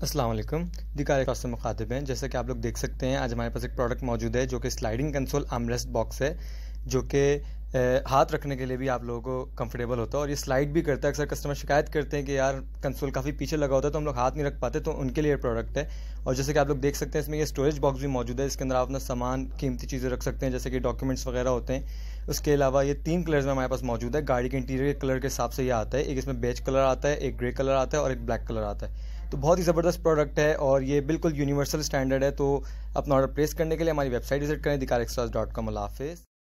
वालेकुम। दिकार से मुखातिब हैं, जैसा कि आप लोग देख सकते हैं, आज हमारे पास एक प्रोडक्ट मौजूद है, जो कि स्लाइडिंग कंसोल आमरेस्ट बॉक्स है, जो कि हाथ रखने के लिए भी आप लोगों को कंफर्टेबल होता है। और ये स्लाइड भी करता है, अक्सर कस्टमर शिकायत करते हैं कि यार कंसोल काफ़ी पीछे लगा होता है तो हम लोग हाथ नहीं रख पाते तो उनके लिए प्रोडक्ट है। और जैसे कि आप लोग देख सकते हैं, इसमें ये स्टोरेज बॉक्स भी मौजूद है, इसके अंदर आप अपना सामान, कीमती चीज़ें रख सकते हैं, जैसे कि डॉक्यूमेंट्स वगैरह होते हैं। उसके अलावा ये तीन कलर्स में हमारे पास मौजूद है, गाड़ी के इंटीरियर के कलर के हिसाब से ये आता है, एक इसमें बेच कलर आता है, एक ग्रे कलर आता है और एक ब्लैक कलर आता है। तो बहुत ही ज़बरदस्त प्रोडक्ट है और ये बिल्कुल यूनिवर्सल स्टैंडर्ड है तो अपना ऑर्डर प्लेस करने के लिए हमारी वेबसाइट विज़िट करें दिकार एक्सट्राज डॉट कॉम हाफिज़।